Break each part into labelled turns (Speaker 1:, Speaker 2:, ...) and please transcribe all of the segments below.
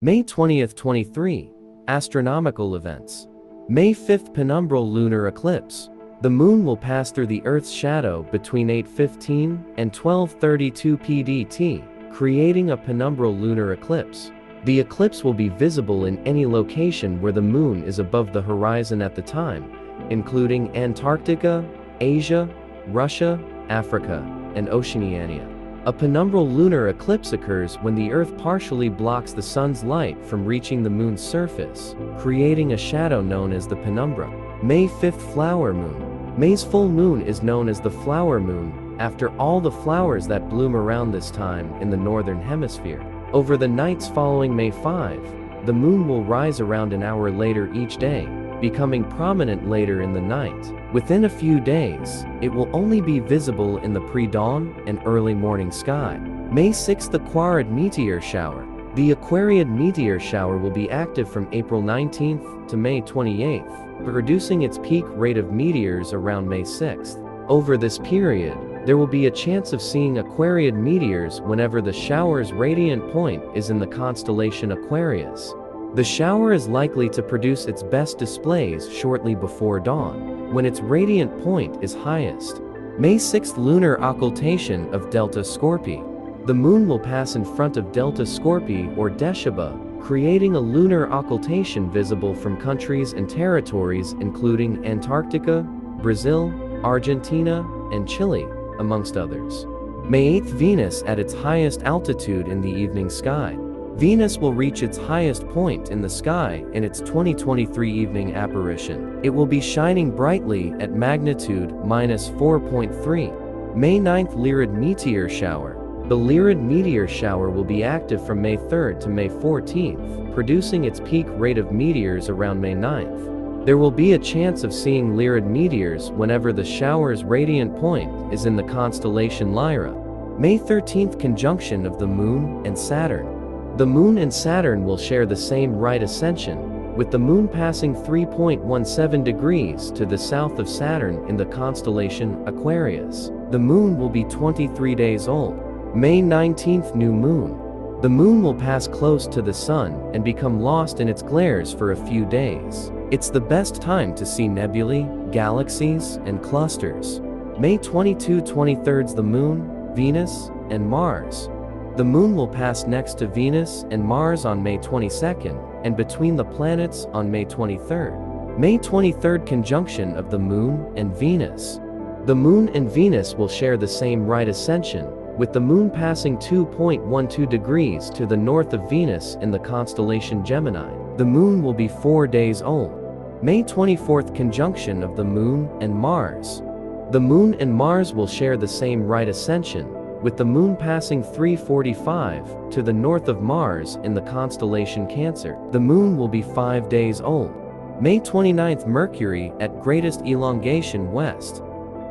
Speaker 1: May 20th 23. Astronomical events. May 5th Penumbral Lunar Eclipse. The moon will pass through the Earth's shadow between 8.15 and 12.32 PDT, creating a penumbral lunar eclipse. The eclipse will be visible in any location where the moon is above the horizon at the time, including Antarctica, Asia, Russia, Africa, and Oceania. A penumbral lunar eclipse occurs when the Earth partially blocks the sun's light from reaching the moon's surface, creating a shadow known as the penumbra. May 5th Flower Moon. May's full moon is known as the flower moon, after all the flowers that bloom around this time in the northern hemisphere. Over the nights following May 5, the moon will rise around an hour later each day, becoming prominent later in the night. Within a few days, it will only be visible in the pre-dawn and early morning sky. May 6 The Aquariid Meteor Shower The Aquariid meteor shower will be active from April 19th to May 28th, producing its peak rate of meteors around May 6th. Over this period, there will be a chance of seeing Aquariid meteors whenever the shower's radiant point is in the constellation Aquarius. The shower is likely to produce its best displays shortly before dawn, when its radiant point is highest. May 6th Lunar Occultation of Delta Scorpii. The moon will pass in front of Delta Scorpii or Dschubba, creating a lunar occultation visible from countries and territories including Antarctica, Brazil, Argentina, and Chile, amongst others. May 8th Venus at its highest altitude in the evening sky. Venus will reach its highest point in the sky in its 2023 evening apparition. It will be shining brightly at magnitude minus 4.3. May 9th Lyrid Meteor Shower. The Lyrid meteor shower will be active from May 3rd to May 14th, producing its peak rate of meteors around May 9th. There will be a chance of seeing Lyrid meteors whenever the shower's radiant point is in the constellation Lyra. May 13th conjunction of the Moon and Saturn. The Moon and Saturn will share the same right ascension, with the Moon passing 3.17 degrees to the south of Saturn in the constellation Aquarius. The Moon will be 23 days old. May 19th New Moon. The Moon will pass close to the Sun and become lost in its glares for a few days. It's the best time to see nebulae, galaxies, and clusters. May 22 23rds The Moon, Venus, and Mars. The Moon will pass next to Venus and Mars on May 22nd, and between the planets on May 23rd. May 23rd Conjunction of the Moon and Venus. The Moon and Venus will share the same right ascension, with the Moon passing 2.12 degrees to the north of Venus in the constellation Gemini. The Moon will be four days old. May 24th Conjunction of the Moon and Mars. The Moon and Mars will share the same right ascension, with the Moon passing 345 to the north of Mars in the constellation Cancer. The Moon will be five days old. May 29th Mercury at greatest elongation west.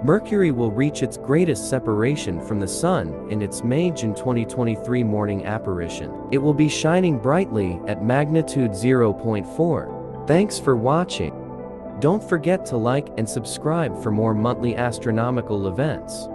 Speaker 1: Mercury will reach its greatest separation from the Sun in its May June 2023 morning apparition. It will be shining brightly at magnitude 0.4. Thanks for watching. Don't forget to like and subscribe for more monthly astronomical events.